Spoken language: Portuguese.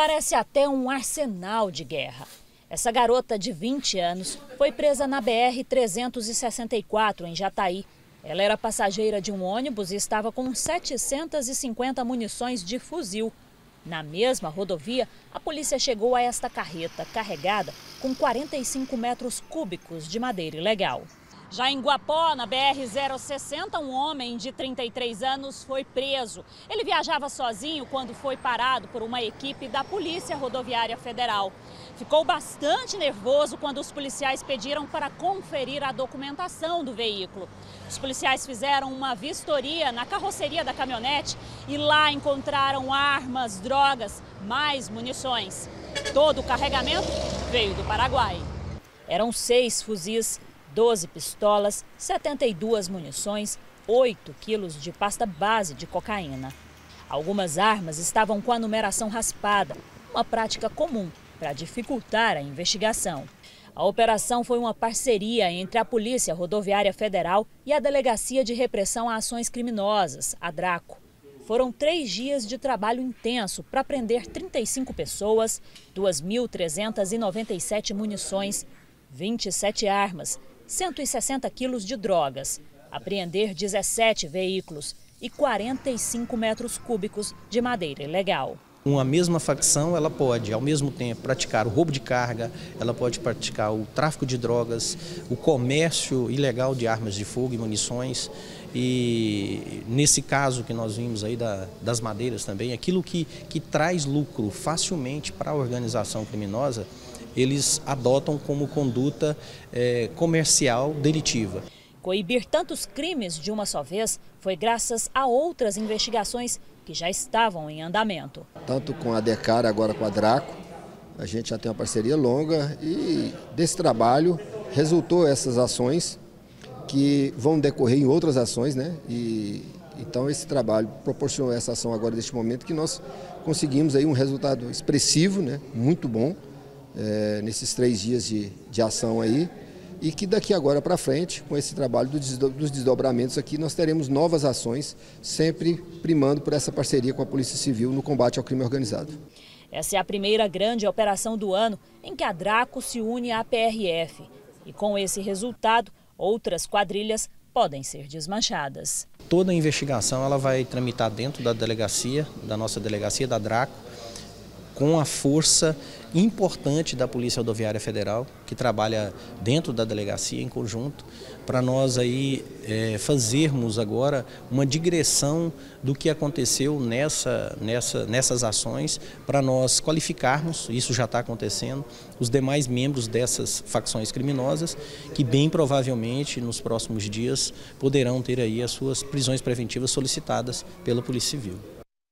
Parece até um arsenal de guerra. Essa garota de 20 anos foi presa na BR-364, em Jataí. Ela era passageira de um ônibus e estava com 750 munições de fuzil. Na mesma rodovia, a polícia chegou a esta carreta carregada com 45 metros cúbicos de madeira ilegal. Já em Guapó, na BR-060, um homem de 33 anos foi preso. Ele viajava sozinho quando foi parado por uma equipe da Polícia Rodoviária Federal. Ficou bastante nervoso quando os policiais pediram para conferir a documentação do veículo. Os policiais fizeram uma vistoria na carroceria da caminhonete e lá encontraram armas, drogas, mais munições. Todo o carregamento veio do Paraguai. Eram seis fuzis 12 pistolas, 72 munições, 8 quilos de pasta base de cocaína. Algumas armas estavam com a numeração raspada, uma prática comum para dificultar a investigação. A operação foi uma parceria entre a Polícia Rodoviária Federal e a Delegacia de Repressão a Ações Criminosas, a DRACO. Foram três dias de trabalho intenso para prender 35 pessoas, 2.397 munições, 27 armas 160 quilos de drogas, apreender 17 veículos e 45 metros cúbicos de madeira ilegal. Uma mesma facção, ela pode, ao mesmo tempo, praticar o roubo de carga, ela pode praticar o tráfico de drogas, o comércio ilegal de armas de fogo e munições. E nesse caso que nós vimos aí da, das madeiras também, aquilo que, que traz lucro facilmente para a organização criminosa, eles adotam como conduta é, comercial delitiva. Coibir tantos crimes de uma só vez foi graças a outras investigações que já estavam em andamento. Tanto com a Decar, agora com a Draco, a gente já tem uma parceria longa e desse trabalho resultou essas ações que vão decorrer em outras ações, né? E então esse trabalho proporcionou essa ação agora neste momento que nós conseguimos aí um resultado expressivo, né? Muito bom é, nesses três dias de, de ação aí e que daqui agora para frente, com esse trabalho dos desdobramentos aqui, nós teremos novas ações, sempre primando por essa parceria com a Polícia Civil no combate ao crime organizado. Essa é a primeira grande operação do ano em que a Draco se une à PRF. E com esse resultado, outras quadrilhas podem ser desmanchadas. Toda a investigação ela vai tramitar dentro da delegacia, da nossa delegacia da Draco, com a força importante da Polícia Rodoviária Federal, que trabalha dentro da delegacia em conjunto, para nós aí é, fazermos agora uma digressão do que aconteceu nessa, nessa, nessas ações, para nós qualificarmos, isso já está acontecendo, os demais membros dessas facções criminosas, que bem provavelmente nos próximos dias poderão ter aí as suas prisões preventivas solicitadas pela Polícia Civil.